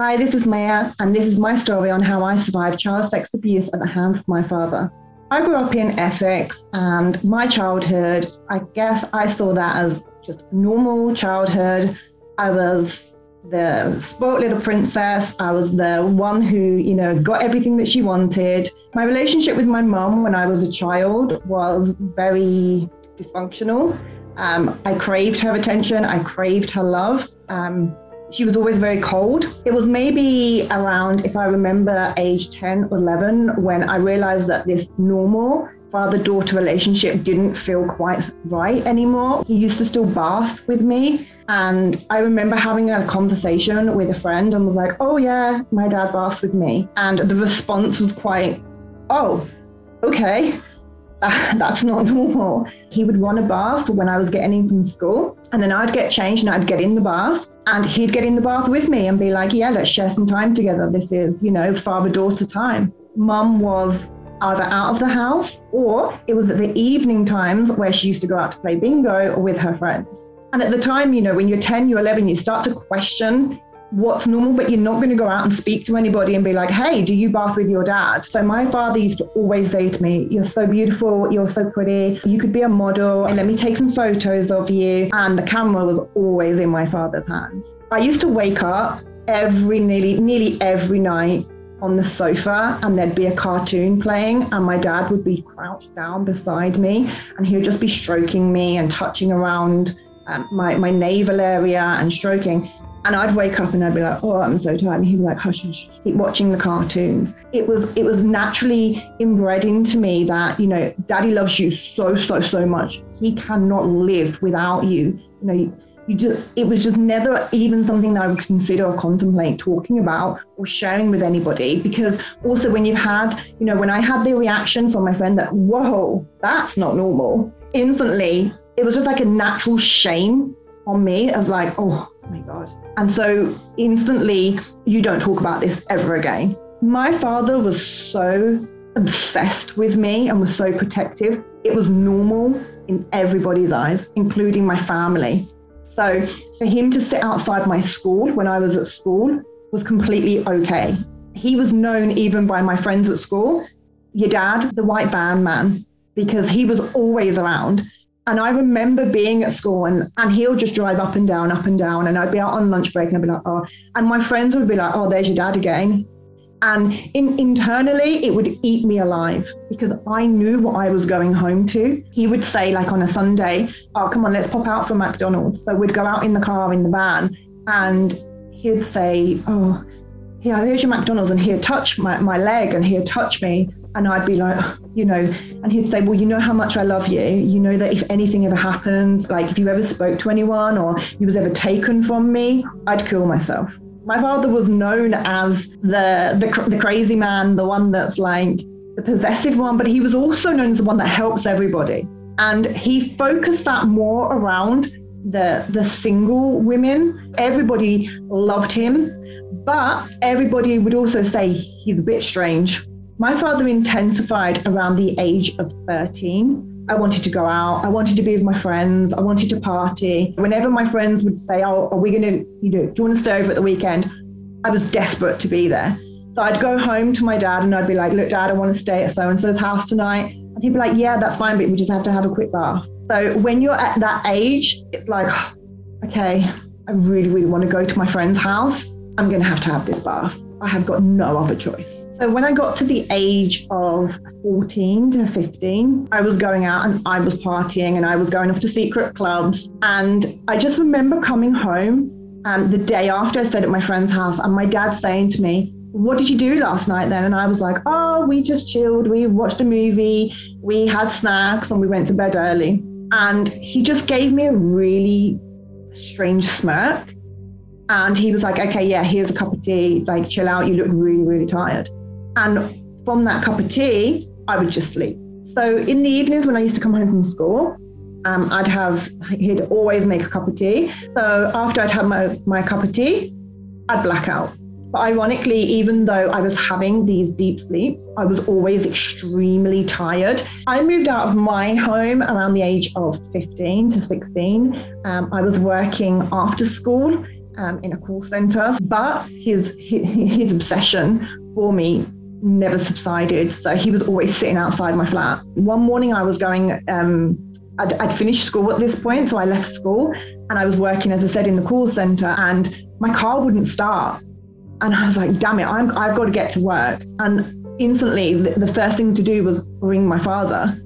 Hi, this is Maya, and this is my story on how I survived child sex abuse at the hands of my father. I grew up in Essex, and my childhood, I guess I saw that as just normal childhood. I was the spoiled little princess. I was the one who, you know, got everything that she wanted. My relationship with my mom when I was a child was very dysfunctional. Um, I craved her attention. I craved her love. Um, she was always very cold. It was maybe around, if I remember, age 10 or 11 when I realized that this normal father daughter relationship didn't feel quite right anymore. He used to still bath with me. And I remember having a conversation with a friend and was like, oh, yeah, my dad baths with me. And the response was quite, oh, okay. that's not normal. He would run a bath when I was getting in from school, and then I'd get changed and I'd get in the bath, and he'd get in the bath with me and be like, Yeah, let's share some time together. This is, you know, father daughter time. Mum was either out of the house or it was at the evening times where she used to go out to play bingo with her friends. And at the time, you know, when you're 10, you're 11, you start to question what's normal, but you're not going to go out and speak to anybody and be like, hey, do you bath with your dad? So my father used to always say to me, you're so beautiful, you're so pretty, you could be a model, and let me take some photos of you. And the camera was always in my father's hands. I used to wake up every nearly nearly every night on the sofa and there'd be a cartoon playing and my dad would be crouched down beside me and he would just be stroking me and touching around um, my, my navel area and stroking and I'd wake up and I'd be like, "Oh, I'm so tired," and he'd be like, "Hush, hush, keep watching the cartoons." It was it was naturally inbred into me that you know, Daddy loves you so so so much. He cannot live without you. You know, you, just it was just never even something that I would consider or contemplate talking about or sharing with anybody. Because also when you've had, you know, when I had the reaction from my friend that, "Whoa, that's not normal," instantly it was just like a natural shame on me as like, "Oh my god." And so instantly, you don't talk about this ever again. My father was so obsessed with me and was so protective. It was normal in everybody's eyes, including my family. So for him to sit outside my school when I was at school was completely okay. He was known even by my friends at school, your dad, the white van man, because he was always around. And I remember being at school and, and he'll just drive up and down, up and down. And I'd be out on lunch break and I'd be like, oh, and my friends would be like, oh, there's your dad again. And in, internally, it would eat me alive because I knew what I was going home to. He would say, like on a Sunday, oh, come on, let's pop out for McDonald's. So we'd go out in the car, in the van, and he'd say, oh, yeah, there's your McDonald's. And he'd touch my, my leg and he'd touch me. And I'd be like, you know, and he'd say, Well, you know how much I love you. You know that if anything ever happened, like if you ever spoke to anyone or you was ever taken from me, I'd kill myself. My father was known as the, the, the crazy man, the one that's like the possessive one, but he was also known as the one that helps everybody. And he focused that more around the the single women. Everybody loved him, but everybody would also say he's a bit strange my father intensified around the age of 13. I wanted to go out. I wanted to be with my friends. I wanted to party. Whenever my friends would say, Oh, are we going to, you know, do you want to stay over at the weekend? I was desperate to be there. So I'd go home to my dad and I'd be like, Look, dad, I want to stay at so and so's house tonight. And he'd be like, Yeah, that's fine, but we just have to have a quick bath. So when you're at that age, it's like, Okay, I really, really want to go to my friend's house. I'm going to have to have this bath. I have got no other choice. So when I got to the age of 14 to 15, I was going out and I was partying and I was going off to secret clubs. And I just remember coming home um, the day after I stayed at my friend's house and my dad saying to me, what did you do last night then? And I was like, oh, we just chilled. We watched a movie. We had snacks and we went to bed early. And he just gave me a really strange smirk. And he was like, okay, yeah, here's a cup of tea. Like, chill out. You look really, really tired. And from that cup of tea, I would just sleep. So in the evenings when I used to come home from school, um, I'd have, he'd always make a cup of tea. So after I'd had my, my cup of tea, I'd black out. But ironically, even though I was having these deep sleeps, I was always extremely tired. I moved out of my home around the age of 15 to 16. Um, I was working after school um, in a call center, but his, his his obsession for me never subsided. So he was always sitting outside my flat. One morning I was going, um, I'd, I'd, finished school at this point, so I left school and I was working, as I said, in the call center, and my car wouldn't start. And I was like, damn it, I'm, I've got to get to work. And instantly, the, the first thing to do was ring my father.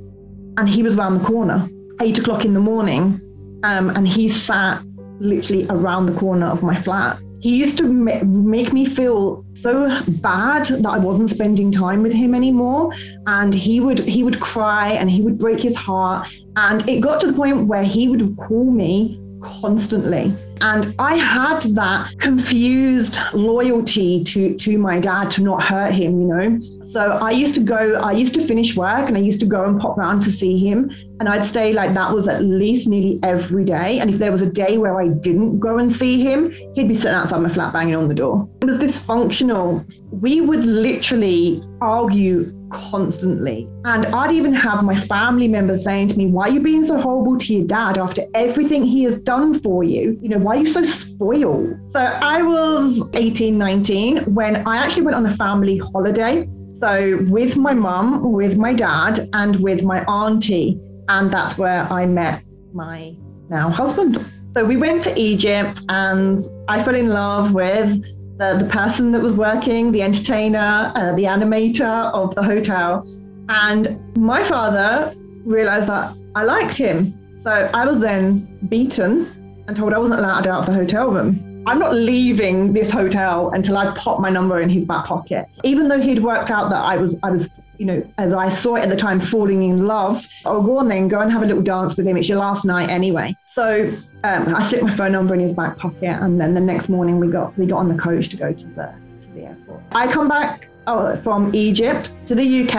And he was around the corner, eight o'clock in the morning. Um, and he sat literally around the corner of my flat. He used to make me feel so bad that I wasn't spending time with him anymore. And he would he would cry and he would break his heart. And it got to the point where he would call me constantly. And I had that confused loyalty to, to my dad to not hurt him, you know. So I used to go, I used to finish work and I used to go and pop around to see him. And I'd say like that was at least nearly every day. And if there was a day where I didn't go and see him, he'd be sitting outside my flat banging on the door. It was dysfunctional. We would literally argue constantly. And I'd even have my family members saying to me, Why are you being so horrible to your dad after everything he has done for you? You know, why are you so spoiled? So I was 18, 19 when I actually went on a family holiday. So with my mum, with my dad, and with my auntie. And that's where I met my now husband. So we went to Egypt and I fell in love with the, the person that was working, the entertainer, uh, the animator of the hotel. And my father realized that I liked him. So I was then beaten and told I wasn't allowed out of the hotel room. I'm not leaving this hotel until I pop my number in his back pocket. Even though he'd worked out that I was I was you know, as I saw it at the time, falling in love. Oh, go on then, go and have a little dance with him. It's your last night anyway. So um, I slipped my phone number in his back pocket, and then the next morning we got we got on the coach to go to the to the airport. I come back oh, from Egypt to the UK,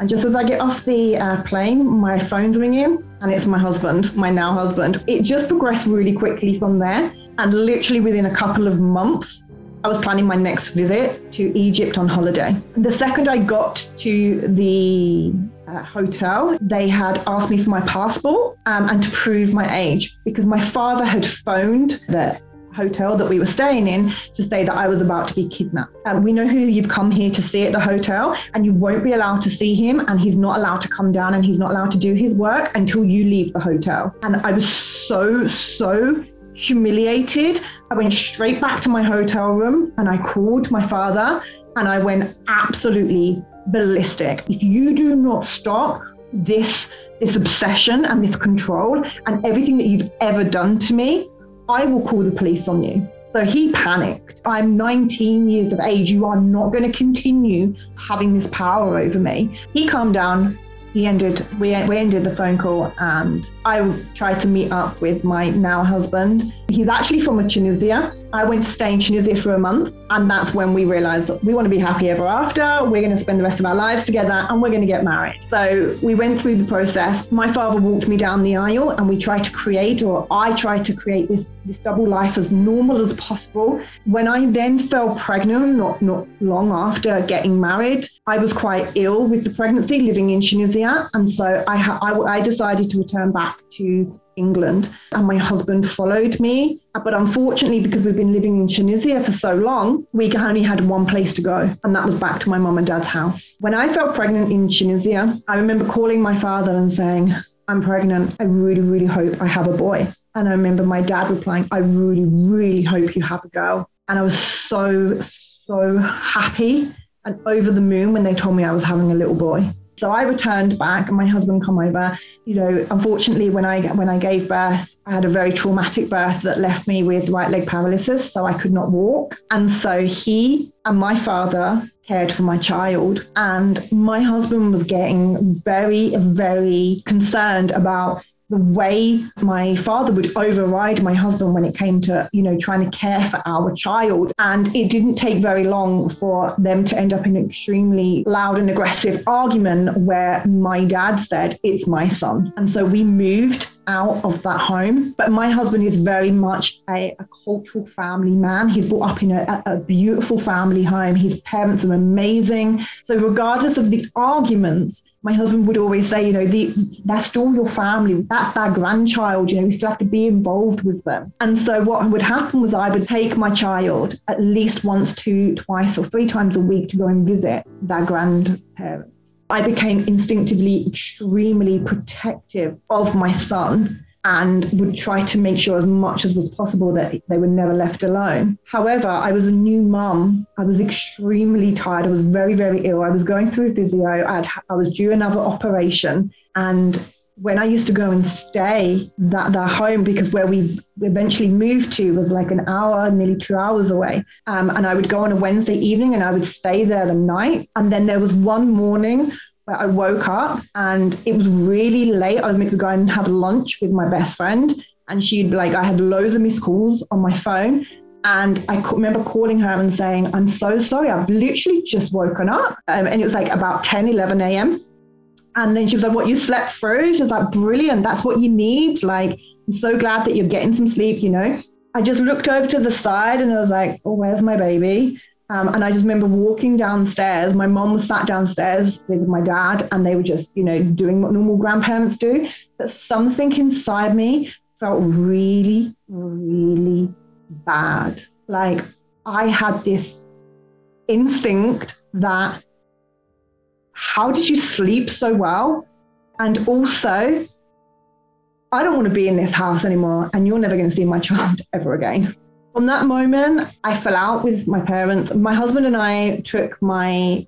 and just as I get off the uh, plane, my phone's ringing, and it's my husband, my now husband. It just progressed really quickly from there, and literally within a couple of months, I was planning my next visit to Egypt on holiday. The second I got to the uh, hotel, they had asked me for my passport um, and to prove my age because my father had phoned the hotel that we were staying in to say that I was about to be kidnapped. Um, we know who you've come here to see at the hotel, and you won't be allowed to see him, and he's not allowed to come down, and he's not allowed to do his work until you leave the hotel. And I was so, so humiliated. I went straight back to my hotel room and I called my father and I went absolutely ballistic. If you do not stop this this obsession and this control and everything that you've ever done to me, I will call the police on you. So he panicked. I'm 19 years of age. You are not going to continue having this power over me. He calmed down, he ended we, we ended the phone call and i tried to meet up with my now husband. He's actually from tunisia. I went to stay in tunisia for a month and that's when we realized that we want to be happy ever after. We're going to spend the rest of our lives together and we're going to get married. So we went through the process. My father walked me down the aisle and we tried to create or i tried to create this this double life as normal as possible. When i then fell pregnant not not long after getting married i was quite ill with the pregnancy living in tunisia and so I, I, I decided to return back to England, and my husband followed me. But unfortunately, because we've been living in Tunisia for so long, we only had one place to go, and that was back to my mum and dad's house. When I felt pregnant in Tunisia, I remember calling my father and saying, I'm pregnant. I really, really hope I have a boy. And I remember my dad replying, I really, really hope you have a girl. And I was so, so happy and over the moon when they told me I was having a little boy. So I returned back and my husband come over. You know, unfortunately, when I when I gave birth, I had a very traumatic birth that left me with right leg paralysis, so I could not walk. And so he and my father cared for my child. And my husband was getting very, very concerned about the way my father would override my husband when it came to, you know, trying to care for our child. And it didn't take very long for them to end up in an extremely loud and aggressive argument where my dad said, It's my son. And so we moved out of that home. But my husband is very much a, a cultural family man. He's brought up in a, a beautiful family home. His parents are amazing. So, regardless of the arguments, my husband would always say, you know, the, that's still your family. That's their grandchild. You know, we still have to be involved with them. And so what would happen was I would take my child at least once, two, twice, or three times a week to go and visit their grandparents. I became instinctively extremely protective of my son and would try to make sure as much as was possible that they were never left alone. However, I was a new mum. I was extremely tired. I was very, very ill. I was going through physio. I'd, I was due another operation. And when I used to go and stay that, their home, because where we eventually moved to was like an hour, nearly two hours away. Um, and I would go on a Wednesday evening and I would stay there the night. And then there was one morning where I woke up and it was really late. I was meant to go and have lunch with my best friend. And she'd be like, I had loads of missed calls on my phone. And I remember calling her and saying, I'm so sorry. I've literally just woken up. Um, and it was like about 10, 11 a.m. And then she was like, What, you slept through? She was like, Brilliant. That's what you need. Like, I'm so glad that you're getting some sleep, you know? I just looked over to the side and I was like, Oh, where's my baby? Um, and I just remember walking downstairs. My mom was sat downstairs with my dad, and they were just, you know, doing what normal grandparents do. But something inside me felt really, really bad. Like I had this instinct that how did you sleep so well? And also, I don't want to be in this house anymore, and you're never going to see my child ever again. From that moment, I fell out with my parents. My husband and I took my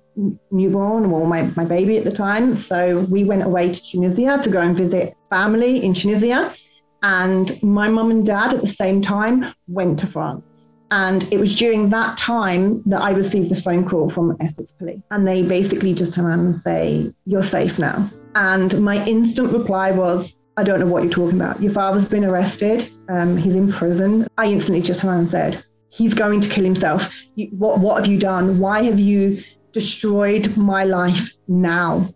newborn, well, my, my baby at the time. So we went away to Tunisia to go and visit family in Tunisia. And my mum and dad at the same time went to France. And it was during that time that I received the phone call from Essex Police. And they basically just turn around and say, You're safe now. And my instant reply was, I don't know what you're talking about. Your father's been arrested. Um, he's in prison. I instantly just turned around and said, He's going to kill himself. What, what have you done? Why have you destroyed my life now?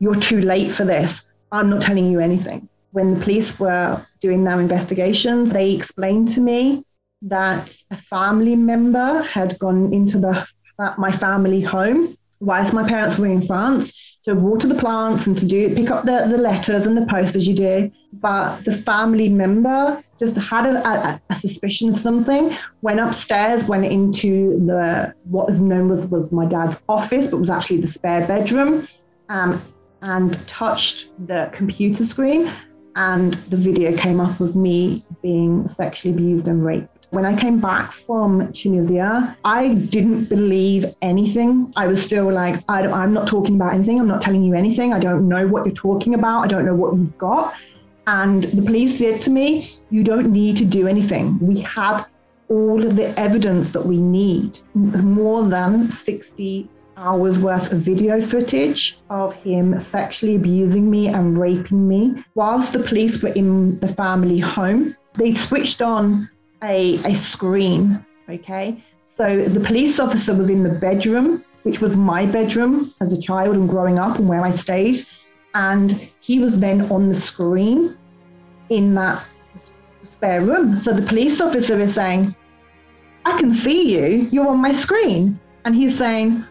You're too late for this. I'm not telling you anything. When the police were doing their investigations, they explained to me that a family member had gone into the my family home whilst my parents were in France to water the plants and to do pick up the, the letters and the post as you do. But the family member just had a, a, a, suspicion of something, went upstairs, went into the what is known as was my dad's office, but was actually the spare bedroom, um, and touched the computer screen. And the video came up of me being sexually abused and raped. When I came back from Tunisia, I didn't believe anything. I was still like, I am not talking about anything. I'm not telling you anything. I don't know what you're talking about. I don't know what you've got. And the police said to me, You don't need to do anything. We have all of the evidence that we need. More than 60 hours worth of video footage of him sexually abusing me and raping me whilst the police were in the family home. They switched on a, a screen. Okay. So the police officer was in the bedroom, which was my bedroom as a child and growing up and where I stayed. And he was then on the screen in that spare room. So the police officer is saying, I can see you. You're on my screen. And he's saying,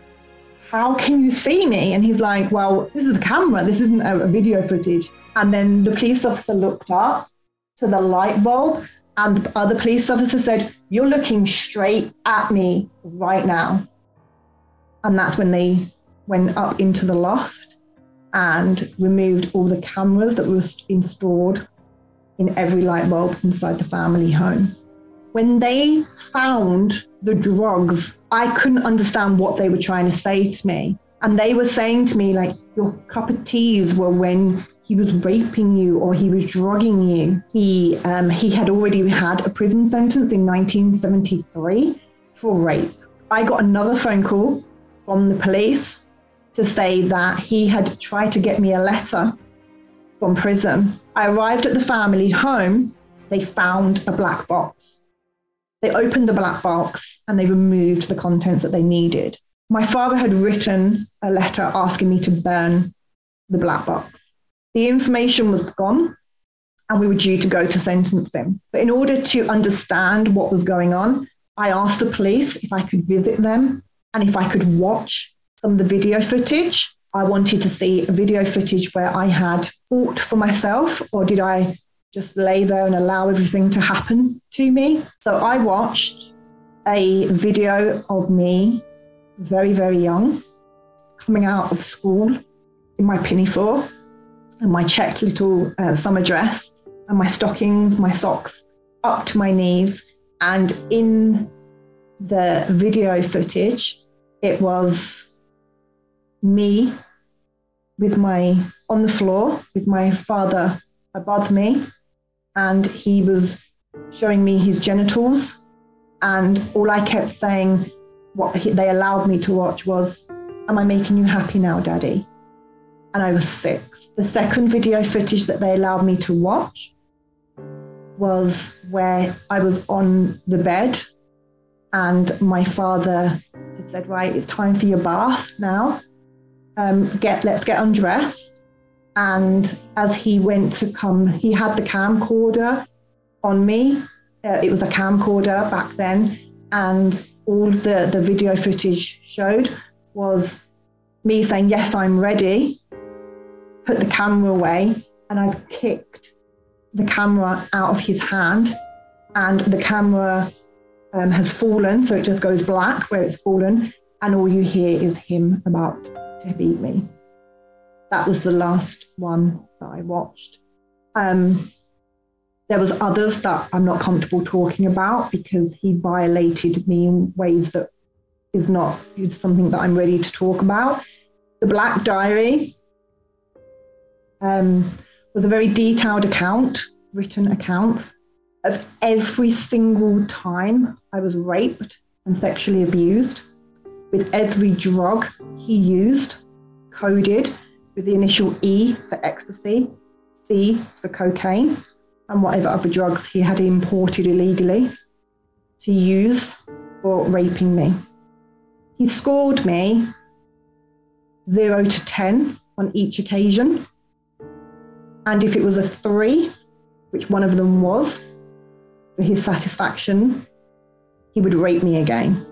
How can you see me? And he's like, Well, this is a camera. This isn't a, a video footage. And then the police officer looked up to the light bulb and the other police officer said, You're looking straight at me right now. And that's when they went up into the loft and removed all the cameras that were installed in every light bulb inside the family home. When they found the drugs, I couldn't understand what they were trying to say to me. And they were saying to me, like, your cup of teas were when he was raping you or he was drugging you. He um, he had already had a prison sentence in 1973 for rape. I got another phone call from the police to say that he had tried to get me a letter from prison. I arrived at the family home. They found a black box. They opened the black box and they removed the contents that they needed. My father had written a letter asking me to burn the black box. The information was gone. and we were due to go to sentencing. But in order to understand what was going on, I asked the police if I could visit them and if I could watch some of the video footage. I wanted to see a video footage where I had fought for myself, or did I just lay there and allow everything to happen to me? So I watched a video of me, very, very young, coming out of school in my pinafore and my checked little uh, summer dress and my stockings, my socks up to my knees. And in the video footage, it was me with my on the floor with my father above me, and he was showing me his genitals. And all I kept saying, what they allowed me to watch was, Am I making you happy now, Daddy? And I was six. The second video footage that they allowed me to watch was where I was on the bed and my father had said, Right, it's time for your bath now. Um, get let's get undressed. And as he went to come, he had the camcorder on me. Uh, it was a camcorder back then, and all the, the video footage showed was me saying, Yes, I'm ready, put the camera away, and I've kicked the camera out of his hand, and the camera um, has fallen, so it just goes black where it's fallen, and all you hear is him about to beat me. That was the last one that I watched. Um, there was others that I'm not comfortable talking about because he violated me in ways that is not something that I'm ready to talk about. The Black Diary um, was a very detailed account, written accounts of every single time I was raped and sexually abused, with every drug he used, coded with the initial E for ecstasy, C for cocaine, and whatever other drugs he had imported illegally to use for raping me. He scored me zero to 10 on each occasion. And if it was a three, which one of them was, for his satisfaction, he would rape me again.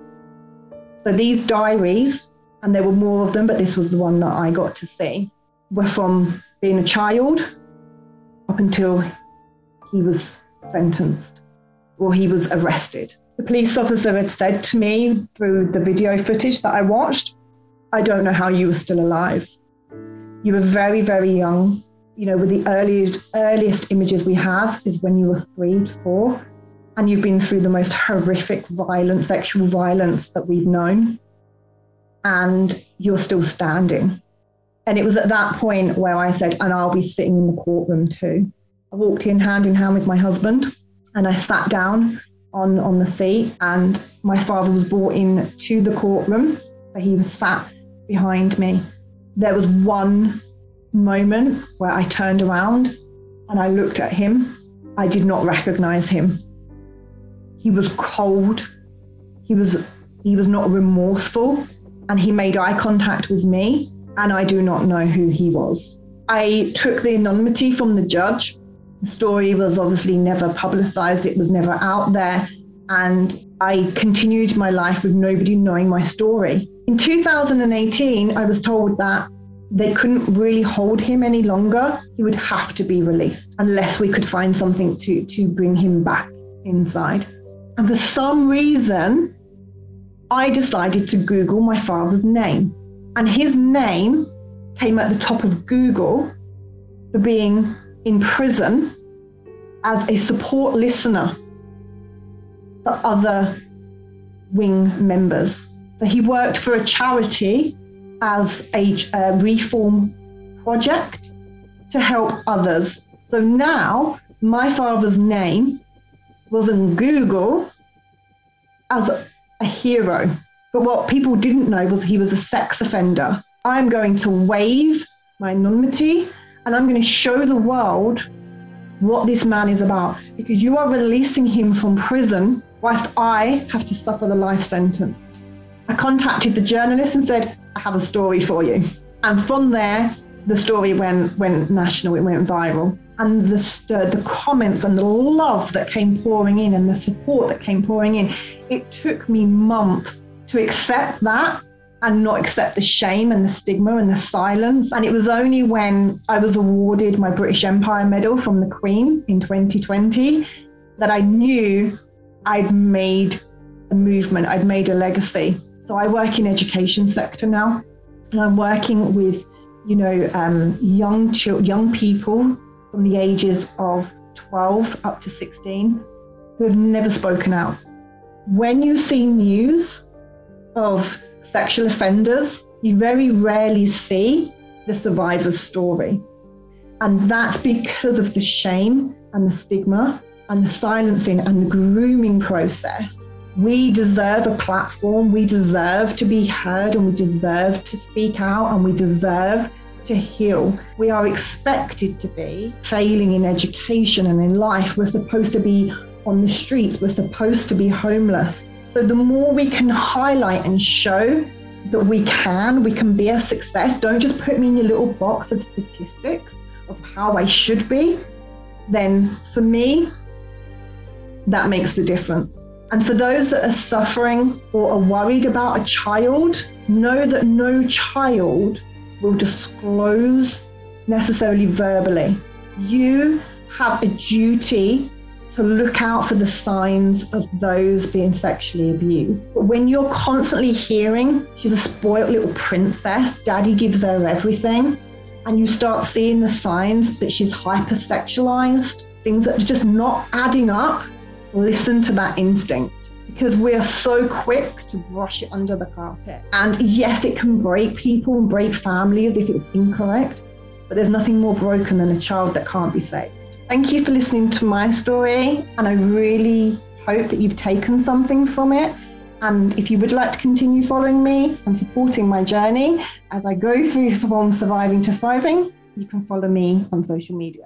So these diaries, and there were more of them, but this was the one that I got to see, were from being a child up until he was sentenced or he was arrested. The police officer had said to me through the video footage that I watched, I don't know how you were still alive. You were very, very young you know, with the earliest earliest images we have is when you were three to four, and you've been through the most horrific violence, sexual violence that we've known, and you're still standing. And it was at that point where I said, and I'll be sitting in the courtroom too. I walked in hand in hand with my husband, and I sat down on, on the seat, and my father was brought in to the courtroom. So he was sat behind me. There was one moment where I turned around and I looked at him. I did not recognize him. He was cold. He was he was not remorseful and he made eye contact with me and I do not know who he was. I took the anonymity from the judge. The story was obviously never publicized, it was never out there and I continued my life with nobody knowing my story. In 2018, I was told that they couldn't really hold him any longer. He would have to be released unless we could find something to, to bring him back inside. And for some reason, I decided to Google my father's name. And his name came at the top of Google for being in prison as a support listener for other wing members. So he worked for a charity as a, reform project to help others. So now my father's name was in Google as a hero. But what people didn't know was he was a sex offender. I'm going to waive my anonymity and I'm going to show the world what this man is about because you are releasing him from prison whilst I have to suffer the life sentence. I contacted the journalist and said, I have a story for you. And from there, the story went went national, it went viral. And the, the, the comments and the love that came pouring in and the support that came pouring in, it took me months to accept that and not accept the shame and the stigma and the silence. And it was only when I was awarded my British Empire Medal from the Queen in 2020 that I knew I'd made a movement, I'd made a legacy. So I work in education sector now, and I'm working with, you know, um, young young people from the ages of 12 up to 16 who have never spoken out. When you see news of sexual offenders, you very rarely see the survivor's story. And that's because of the shame and the stigma and the silencing and the grooming process. We deserve a platform, we deserve to be heard, and we deserve to speak out, and we deserve to heal. We are expected to be failing in education and in life. We're supposed to be on the streets, we're supposed to be homeless. So the more we can highlight and show that we can, we can be a success. Don't just put me in your little box of statistics of how I should be. Then for me, that makes the difference. And for those that are suffering or are worried about a child, know that no child will disclose necessarily verbally. You have a duty to look out for the signs of those being sexually abused. But when you're constantly hearing she's a spoiled little princess, daddy gives her everything, and you start seeing the signs that she's hypersexualized, things that are just not adding up, listen to that instinct because we're so quick to brush it under the carpet. And yes, it can break people and break families if it's incorrect, but there's nothing more broken than a child that can't be saved. Thank you for listening to my story, and I really hope that you've taken something from it. And if you would like to continue following me and supporting my journey as I go through from surviving to thriving, you can follow me on social media.